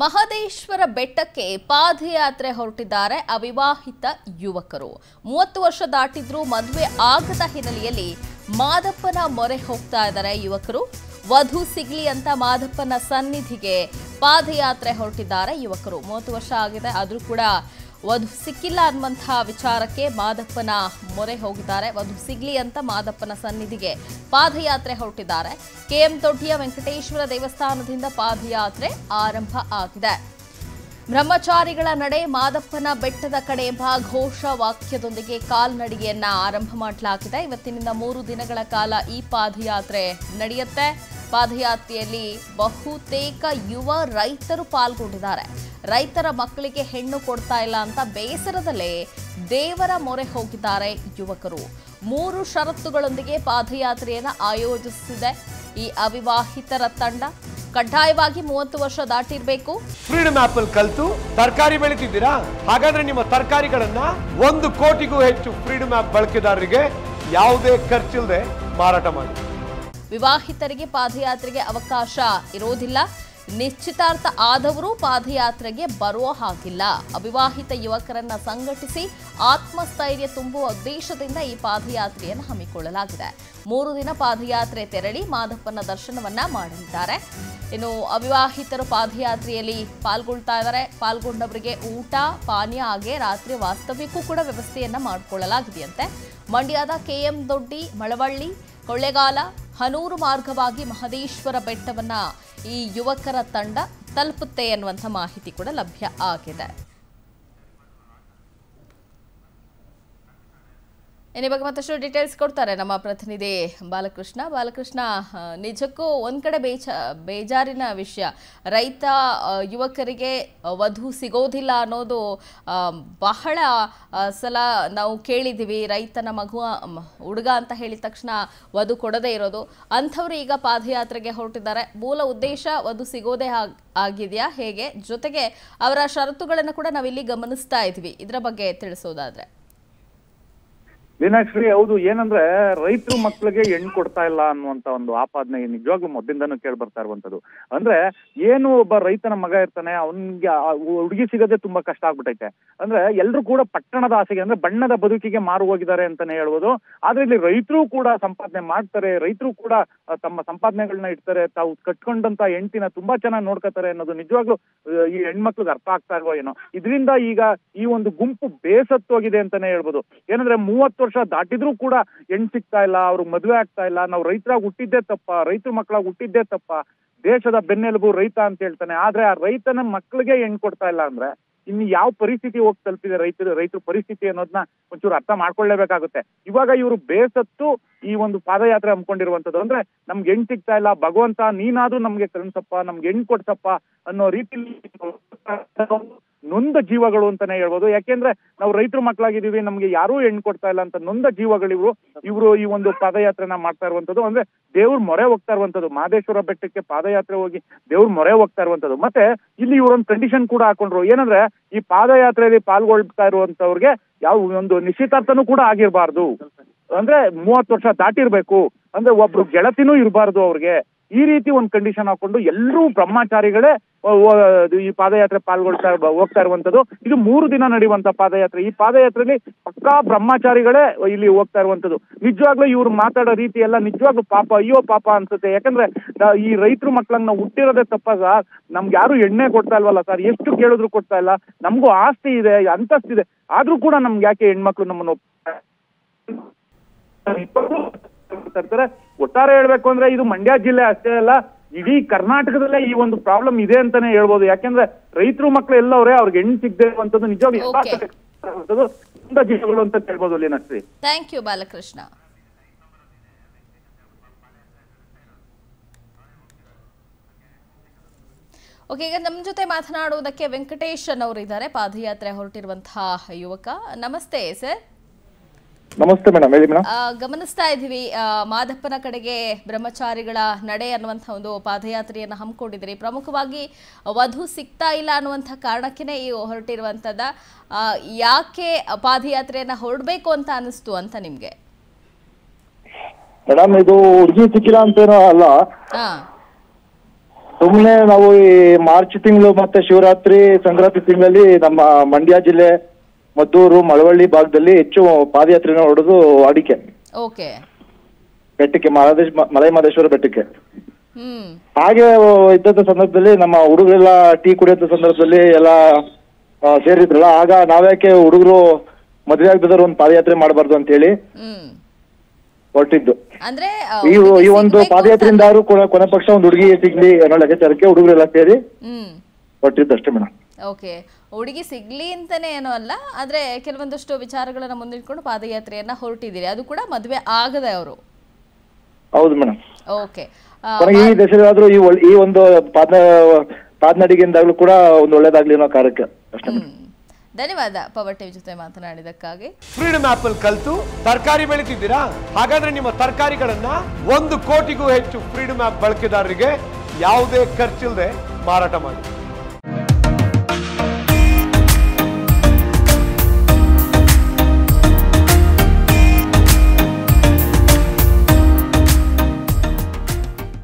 ಮಹದೇಶ್ವರ ಬೆಟ್ಟಕ್ಕೆ ಪಾದಯಾತ್ರೆ ಹೊರಟಿದ್ದಾರೆ ಅವಿವಾಹಿತ ಯುವಕರು. ಮೂವತ್ತು ವರ್ಷ ದಾಟಿದ್ರೂ ಮದುವೆ ಆಗದ ಹಿನ್ನೆಲೆಯಲ್ಲಿ ಮಾದಪ್ಪನ ಮೊರೆ ಹೋಗ್ತಾ ಇದ್ದಾರೆ ಯುವಕರು. ವಧು ಸಿಗ್ಲಿ ಅಂತ ಮಾದಪ್ಪನ ಸನ್ನಿಧಿಗೆ ಪಾದಯಾತ್ರೆ ಹೊರಟಿದ್ದಾರೆ ಯುವಕರು. ಮೂವತ್ತು ವರ್ಷ ಆಗಿದೆ ಆದರೂ ಕೂಡ ವಧು ಸಿಕ್ಕಿಲ್ಲ ಅನ್ನುವಂಥ ವಿಚಾರಕ್ಕೆ ಮಾದಪ್ಪನ ಮೊರೆ ಹೋಗಿದ್ದಾರೆ. ವಧು ಸಿಗ್ಲಿ ಅಂತ ಮಾದಪ್ಪನ ಸನ್ನಿಧಿಗೆ ಪಾದಯಾತ್ರೆ ಹೊರಟಿದ್ದಾರೆ. ಕೆಎಂ ತೊಟ್ಟಿಯ ವೆಂಕಟೇಶ್ವರ ದೇವಸ್ಥಾನದಿಂದ ಪಾದಯಾತ್ರೆ ಆರಂಭ ಆಗಿದೆ. ಬ್ರಹ್ಮಚಾರಿಗಳ ನಡೆ ಮಾದಪ್ಪನ ಬೆಟ್ಟದ ಕಡೆ ಎಂಬ ಘೋಷ ವಾಕ್ಯದೊಂದಿಗೆ ಕಾಲ್ನಡಿಗೆಯನ್ನ ಆರಂಭ ಮಾಡಲಾಗಿದೆ. ಇವತ್ತಿನಿಂದ ಮೂರು ದಿನಗಳ ಕಾಲ ಈ ಪಾದಯಾತ್ರೆ ನಡೆಯುತ್ತೆ. ಪಾದಯಾತ್ರೆಯಲ್ಲಿ ಬಹುತೇಕ ಯುವ ರೈತರು ಪಾಲ್ಗೊಂಡಿದ್ದಾರೆ. ರೈತರ ಮಕ್ಕಳಿಗೆ ಹೆಣ್ಣು ಕೊಡ್ತಾ ಇಲ್ಲ ಅಂತ ಬೇಸರದಲ್ಲೇ ದೇವರ ಮೊರೆ ಹೋಗಿದ್ದಾರೆ ಯುವಕರು. ಮೂರು ಷರತ್ತುಗಳೊಂದಿಗೆ ಪಾದಯಾತ್ರೆಯನ್ನು ಆಯೋಜಿಸಿದೆ. ಈ ಅವಿವಾಹಿತರ ತಂಡ ಕಡ್ಡಾಯವಾಗಿ ಮೂವತ್ತು ವರ್ಷ ದಾಟಿರಬೇಕು. ಫ್ರೀಡಮ್ ಆಪ್ ಅಲ್ಲಿ ಕಲ್ತು ತರಕಾರಿ ಬೆಳಿತಿದ್ದೀರಾ? ಹಾಗಾದ್ರೆ ನಿಮ್ಮ ತರಕಾರಿಗಳನ್ನ ಒಂದು ಕೋಟಿಗೂ ಹೆಚ್ಚು ಫ್ರೀಡಮ್ ಆಪ್ ಬಳಕೆದಾರರಿಗೆ ಯಾವುದೇ ಖರ್ಚಿಲ್ಲದೆ ಮಾರಾಟ ಮಾಡಿ. ವಿವಾಹಿತರಿಗೆ ಪಾದಯಾತ್ರೆಗೆ ಅವಕಾಶ ಇರೋದಿಲ್ಲ ನಿಶ್ಚಿತಾರ್ಥ ಆದವರು ಪಾದಯಾತ್ರೆಗೆ ಬರುವ ಹಾಗಿಲ್ಲ. ಅವಿವಾಹಿತ ಯುವಕರನ್ನ ಸಂಘಟಿಸಿ ಆತ್ಮಸ್ಥೈರ್ಯ ತುಂಬುವ ಉದ್ದೇಶದಿಂದ ಈ ಪಾದಯಾತ್ರೆಯನ್ನು ಹಮ್ಮಿಕೊಳ್ಳಲಾಗಿದೆ. ಮೂರು ದಿನ ಪಾದಯಾತ್ರೆ ತೆರಳಿ ಮಾಧಪ್ಪನ ದರ್ಶನವನ್ನ ಮಾಡಲಿದ್ದಾರೆ ಇನ್ನು ಅವಿವಾಹಿತರು ಪಾದಯಾತ್ರೆಯಲ್ಲಿ ಪಾಲ್ಗೊಳ್ತಾ ಇದ್ದಾರೆ. ಪಾಲ್ಗೊಂಡವರಿಗೆ ಊಟ, ಪಾನೀಯ ಹಾಗೆ ರಾತ್ರಿ ವಾಸ್ತವ್ಯಕ್ಕೂ ಕೂಡ ವ್ಯವಸ್ಥೆಯನ್ನ ಮಾಡಿಕೊಳ್ಳಲಾಗಿದೆಯಂತೆ. ಮಂಡ್ಯದ ಕೆಎಂ ದೊಡ್ಡಿ, ಮಳವಳ್ಳಿ, ಕೊಳ್ಳೆಗಾಲ ಹನೂರು ಮಾರ್ಗವಾಗಿ ಮಹದೇಶ್ವರ ಬೆಟ್ಟವನ್ನ ಈ ಯುವಕರ ತಂಡ ತಲುಪುತ್ತೆ ಎನ್ನುವಂಥ ಮಾಹಿತಿ ಕೂಡ ಲಭ್ಯ ಆಗಿದೆ. ಇನ್ನು ಬಗ್ಗೆ ಮತ್ತಷ್ಟು ಡೀಟೇಲ್ಸ್ ಕೊಡ್ತಾರೆ ನಮ್ಮ ಪ್ರತಿನಿಧಿ ಬಾಲಕೃಷ್ಣ. ಬಾಲಕೃಷ್ಣ ನಿಜಕ್ಕೂ ಒಂದ್ ಕಡೆ ಬೇಜ, ಬೇಜಾರಿನ ವಿಷಯ. ರೈತ ಯುವಕರಿಗೆ ವಧು ಸಿಗೋದಿಲ್ಲ ಅನ್ನೋದು ಬಹಳ ಸಲ ನಾವು ಕೇಳಿದ್ದೀವಿ. ರೈತನ ಮಗು ಹುಡುಗ ಅಂತ ಹೇಳಿದ ತಕ್ಷಣ ವಧು ಕೊಡದೇ ಇರೋದು. ಅಂಥವ್ರು ಈಗ ಪಾದಯಾತ್ರೆಗೆ ಹೊರಟಿದ್ದಾರೆ. ಮೂಲ ಉದ್ದೇಶ ವಧು ಸಿಗೋದೇ ಆಗ್- ಆಗಿದೆಯಾ, ಹೇಗೆ? ಜೊತೆಗೆ ಅವರ ಷರತ್ತುಗಳನ್ನು ಕೂಡ ನಾವಿಲ್ಲಿ ಗಮನಿಸ್ತಾ ಇದ್ವಿ ಇದರ ಬಗ್ಗೆ ತಿಳಿಸೋದಾದ್ರೆ. ಲೀನಾಶ್ರೀ ಹೌದು. ಏನಂದ್ರೆ ರೈತರು ಮಕ್ಕಳಿಗೆ ಹೆಣ್ಣು ಕೊಡ್ತಾ ಇಲ್ಲ ಅನ್ನುವಂತ ಒಂದು ಆಪಾದನೆ ನಿಜವಾಗ್ಲೂ ಮೊದಲಿಂದಾನು ಕೇಳಿ ಬರ್ತಾ ಇರುವಂತದ್ದು ಅಂದ್ರೆ ಏನು ಒಬ್ಬ ರೈತನ ಮಗ ಇರ್ತಾನೆ, ಅವನ್ಗೆ ಹುಡುಗಿ ಸಿಗದೆ ತುಂಬಾ ಕಷ್ಟ ಆಗ್ಬಿಟ್ಟೈತೆ ಅಂದ್ರೆ ಎಲ್ರು ಕೂಡ ಪಟ್ಟಣದ ಆಸೆಗೆ, ಅಂದ್ರೆ ಬಣ್ಣದ ಬದುಕಿಗೆ ಮಾರು ಹೋಗಿದ್ದಾರೆ ಅಂತಾನೆ ಹೇಳ್ಬೋದು. ಆದ್ರೆ ಇಲ್ಲಿ ರೈತರು ಕೂಡ ಸಂಪಾದನೆ ಮಾಡ್ತಾರೆ, ರೈತರು ಕೂಡ ತಮ್ಮ ಸಂಪಾದನೆಗಳನ್ನ ಇಡ್ತಾರೆ, ತಾವು ಕಟ್ಕೊಂಡಂತ ಹೆಂಡತಿನ ತುಂಬಾ ಚೆನ್ನಾಗಿ ನೋಡ್ಕೋತಾರೆ ಅನ್ನೋದು ನಿಜವಾಗ್ಲೂ ಈ ಹೆಣ್ಮಕ್ಳಿಗೆ ಅರ್ಥ ಆಗ್ತಾ ಇಲ್ವೋ ಏನೋ. ಇದರಿಂದ ಈಗ ಈ ಒಂದು ಗುಂಪು ಬೇಸತ್ತೋಗಿದೆ ಅಂತಾನೆ ಹೇಳ್ಬೋದು. ಏನಂದ್ರೆ ಮೂವತ್ತು ವರ್ಷ ದಾಟಿದ್ರು ಕೂಡ ಹೆಣ್ ಸಿಗ್ತಾ ಇಲ್ಲ ಅವ್ರಿಗೆ ಮದುವೆ ಆಗ್ತಾ ಇಲ್ಲ. ನಾವು ರೈತರಾಗಿ ಹುಟ್ಟಿದ್ದೇ ತಪ್ಪ, ರೈತರ ಮಕ್ಕಳಾಗಿ ಹುಟ್ಟಿದ್ದೇ ತಪ್ಪ, ದೇಶದ ಬೆನ್ನೆಲುಬು ರೈತ ಅಂತ ಹೇಳ್ತಾನೆ. ಆದ್ರೆ ಆ ರೈತನ ಮಕ್ಕಳಿಗೆ ಹೆಣ್ ಕೊಡ್ತಾ ಇಲ್ಲ ಅಂದ್ರೆ ಇನ್ನು ಯಾವ ಪರಿಸ್ಥಿತಿ ಹೋಗಿ ತಲುಪಿದೆ ರೈತರು, ರೈತರ ಪರಿಸ್ಥಿತಿ ಅನ್ನೋದನ್ನ ಒಂಚೂರು ಅರ್ಥ ಮಾಡ್ಕೊಳ್ಳೇಬೇಕಾಗುತ್ತೆ. ಇವಾಗ ಇವರು ಬೇಸತ್ತು ಈ ಒಂದು ಪಾದಯಾತ್ರೆ ಹಮ್ಮಿಕೊಂಡಿರುವಂತದ್ದು ಅಂದ್ರೆ ನಮ್ಗೆ ಹೆಣ್ ಸಿಗ್ತಾ ಇಲ್ಲ, ಭಗವಂತ ನೀನಾದ್ರೂ ನಮ್ಗೆ ಕರುಣಿಸಪ್ಪ, ನಮ್ಗೆ ಹೆಣ್ ಕೊಡ್ಸಪ್ಪ ಅನ್ನೋ ರೀತಿಲಿ ನೊಂದ ಜೀವಗಳು ಅಂತಾನೆ ಹೇಳ್ಬೋದು. ಯಾಕೆಂದ್ರೆ ನಾವು ರೈತರ ಮಕ್ಕಳಾಗಿದ್ದೀವಿ ನಮ್ಗೆ ಯಾರೂ ಹೆಣ್ಣು ಕೊಡ್ತಾ ಇಲ್ಲ ಅಂತ ನೊಂದ ಜೀವಗಳು ಇವರು. ಈ ಒಂದು ಪಾದಯಾತ್ರೆನ ಮಾಡ್ತಾ ಇರುವಂತದ್ದು ಅಂದ್ರೆ ದೇವ್ರ ಮೊರೆ ಹೋಗ್ತಾ ಇರುವಂತದ್ದು ಮಹದೇಶ್ವರ ಬೆಟ್ಟಕ್ಕೆ ಪಾದಯಾತ್ರೆ ಹೋಗಿ ದೇವ್ರ ಮೊರೆ ಹೋಗ್ತಾ ಇರುವಂತದ್ದು ಮತ್ತೆ ಇಲ್ಲಿ ಇವರೊಂದು ಕಂಡೀಷನ್ ಕೂಡ ಹಾಕೊಂಡ್ರು. ಏನಂದ್ರೆ ಈ ಪಾದಯಾತ್ರೆಯಲ್ಲಿ ಪಾಲ್ಗೊಳ್ತಾ ಇರುವಂತವ್ರಿಗೆ ಯಾವ ಒಂದು ನಿಶ್ಚಿತಾರ್ಥನೂ ಕೂಡ ಆಗಿರಬಾರ್ದು. ಅಂದ್ರೆ ಮೂವತ್ತು ವರ್ಷ ದಾಟಿರ್ಬೇಕು. ಅಂದ್ರೆ ಒಬ್ರು ಗೆಳತಿನೂ ಇರಬಾರ್ದು ಅವ್ರಿಗೆ. ಈ ರೀತಿ ಒಂದು ಕಂಡೀಷನ್ ಹಾಕೊಂಡು ಎಲ್ಲರೂ ಬ್ರಹ್ಮಚಾರಿಗಳೇ ಈ ಪಾದಯಾತ್ರೆ ಪಾಲ್ಗೊಳ್ತಾ ಹೋಗ್ತಾ ಇರುವಂತದ್ದು. ಇದು ಮೂರು ದಿನ ನಡೆಯುವಂತ ಪಾದಯಾತ್ರೆ. ಈ ಪಾದಯಾತ್ರೆಯಲ್ಲಿ ಪಕ್ಕಾ ಬ್ರಹ್ಮಚಾರಿಗಳೇ ಇಲ್ಲಿ ಹೋಗ್ತಾ ಇರುವಂತದ್ದು. ನಿಜವಾಗ್ಲೂ ಇವ್ರು ಮಾತಾಡೋ ರೀತಿ ಎಲ್ಲ ನಿಜವಾಗ್ಲೂ ಪಾಪ, ಅಯ್ಯೋ ಪಾಪ ಅನ್ಸುತ್ತೆ. ಯಾಕಂದ್ರೆ ಈ ರೈತರು ಮಕ್ಕಳನ್ನ ಹುಟ್ಟಿರೋದೇ ತಪ್ಪ ಸರ್ ನಮ್ಗೆ ಯಾರು ಎಣ್ಣೆ ಕೊಡ್ತಾ ಇಲ್ವಲ್ಲ ಸರ್? ಎಷ್ಟು ಕೇಳಿದ್ರು ಕೊಡ್ತಾ ಇಲ್ಲ. ನಮಗೂ ಆಸ್ತಿ ಇದೆ ಅಂತಸ್ತಿದೆ ಆದ್ರೂ ಕೂಡ ನಮ್ಗೆ ಯಾಕೆ ಹೆಣ್ಮಕ್ಳು ನಮ್ಮನ್ನು ಒಟ್ಟಾರೆ ಹೇಳ್ಬೇಕು ಅಂದ್ರೆ ಇದು ಮಂಡ್ಯ ಜಿಲ್ಲೆ ಅಷ್ಟೇ ಅಲ್ಲ ಇಡೀ ಕರ್ನಾಟಕದಲ್ಲೇ ಈ ಒಂದು ಪ್ರಾಬ್ಲಮ್ ಇದೆ ಅಂತಾನೆ ಹೇಳ್ಬೋದು. ಯಾಕೆಂದ್ರೆ ರೈತರು ಮಕ್ಳು ಎಲ್ಲವ್ರೆ ಅವ್ರಿಗೆ ಹೆಣ್ಣು ಸಿಗದೆ ಇರುವಂತದ್ದು. ಇರುವಂತದ್ದು ತುಂಬಾ ಜೀವಗಳು ಅಂತ ಹೇಳ್ಬೋದು Leenashree thank you Balakrishna. Okay ಈಗ ನಮ್ಮ ಜೊತೆ ಮಾತನಾಡುವುದಕ್ಕೆ ವೆಂಕಟೇಶನ್ ಅವರು ಇದ್ದಾರೆ ಪಾದಯಾತ್ರೆ ಹೊರಟಿರುವಂತಹ ಯುವಕ. ನಮಸ್ತೆ ಸರ್. ನಮಸ್ತೆ ಮೇಡಮ್ ಹೇಳಿ ಮೇಡಮ್. ಗಮನಿಸ್ತಾ ಇದ್ದೀವಿ. ಮಾದಪ್ಪನ ಕಡೆಗೆ ಬ್ರಹ್ಮಚಾರಿಗಳ ನಡೆ ಅನ್ನುವಂತಹ ಒಂದು ಪಾದಯಾತ್ರೆಯನ್ನು ಹಮ್ಮಿಕೊಂಡಿದ್ರಿ ಪ್ರಮುಖವಾಗಿ ವಧು ಸಿಗ್ತಾ ಇಲ್ಲ ಅನ್ನುವಂಥ ಕಾರಣಕ್ಕೇನೆ ಈ ಹೊರಟಿರುವಂಥದ್ದ. ಯಾಕೆ ಪಾದಯಾತ್ರೆಯನ್ನ ಹೊರಡಬೇಕು ಅಂತ ಅನಿಸ್ತು ಅಂತ ನಿಮ್ಗೆ? ಮೇಡಮ್ ಇದು ಹುಡುಗಿ ಸಿಕ್ಕಿಲ್ಲ ಅಂತೇನೋ ಅಲ್ಲ. ಸುಮ್ಮನೆ ನಾವು ಈ ಮಾರ್ಚ್ ತಿಂಗಳು ಮತ್ತೆ ಶಿವರಾತ್ರಿ ಸಂಕ್ರಾಂತಿ ತಿಂಗಳಲ್ಲಿ ನಮ್ಮ ಮಂಡ್ಯ ಜಿಲ್ಲೆ ಮದ್ದೂರು ಮಳವಳ್ಳಿ ಭಾಗದಲ್ಲಿ ಹೆಚ್ಚು ಪಾದಯಾತ್ರೆನ ಹೊಡೆದು ಅಡಿಕೆ ಓಕೆ. ಬೆಟ್ಟಕ್ಕೆ ಮಹದೇಶ್ ಮಲೈ ಮಹದೇಶ್ವರ ಬೆಟ್ಟಕ್ಕೆ. ಹಾಗೆ ಇದ್ದಂತ ಸಂದರ್ಭದಲ್ಲಿ ನಮ್ಮ ಹುಡುಗರೆಲ್ಲ ಟೀ ಕುಡಿಯಂತ ಸಂದರ್ಭದಲ್ಲಿ ಎಲ್ಲ ಸೇರಿದ್ರಲ್ಲ ಆಗ ನಾವ್ಯಾಕೆ ಹುಡುಗರು ಮದ್ವೆ ಆಗ್ಬಿದ್ರು ಒಂದು ಪಾದಯಾತ್ರೆ ಮಾಡಬಾರ್ದು ಅಂತ ಹೇಳಿ ಹೊರಟಿದ್ದು. ಈ ಒಂದು ಪಾದಯಾತ್ರೆಯಿಂದ ಯಾರು ಕೊನೆ ಪಕ್ಷ ಒಂದು ಹುಡುಗಿ ಸಿಗ್ಲಿ ಅನ್ನೋ ಲೆಕ್ಕಾಚಾರಕ್ಕೆ ಹುಡುಗರೆಲ್ಲ ಸೇರಿ ಹೊರಟಿದ್ದು ಅಷ್ಟೇ ಮೇಡಮ್. ಹುಡುಗಿ ಸಿಗ್ಲಿ ಅಂತಾನೆ ಏನೋ ಅಲ್ಲ ಆದ್ರೆ ಕೆಲವೊಂದಷ್ಟು ವಿಚಾರಗಳನ್ನ ಮುಂದಿಟ್ಕೊಂಡು ಪಾದಯಾತ್ರೆಯನ್ನ ಹೊರಟಿದ್ದೀರಿ. ಅದು ಕೂಡ ಮದುವೆ ಆಗದೆ ಅವರು. ಹೌದು ಮೇಡಮ್ ಓಕೆ. ಈ ದೇಶದಾದ್ರೂ ಈ ಈ ಒಂದು ಪಾದ ಪಾದನಡಿಗೆಯಿಂದಾಗ್ಲೂ ಕೂಡ ಒಂದು ಒಳ್ಳೇದಾಗ್ಲಿ ಅನ್ನೋ ಕಾರ್ಯಕ್ಕೆ ಅಷ್ಟೇ ಧನ್ಯವಾದ ಪವರ್ ಟಿವಿ ಜೊತೆ ಮಾತನಾಡಿದಕ್ಕಾಗಿ ಫ್ರೀಡಮ್ ಆಪ್ ಅಲ್ಲಿ ಕಲ್ತು ತರಕಾರಿ ಬೆಳಿತಿದ್ದೀರಾ? ಹಾಗಾದ್ರೆ ನಿಮ್ಮ ತರಕಾರಿಗಳನ್ನ ಒಂದು ಕೋಟಿಗೂ ಹೆಚ್ಚು ಫ್ರೀಡಮ್ ಆಪ್ ಬಳಕೆದಾರರಿಗೆ ಯಾವುದೇ ಖರ್ಚಿಲ್ಲದೆ ಮಾರಾಟ ಮಾಡಿ.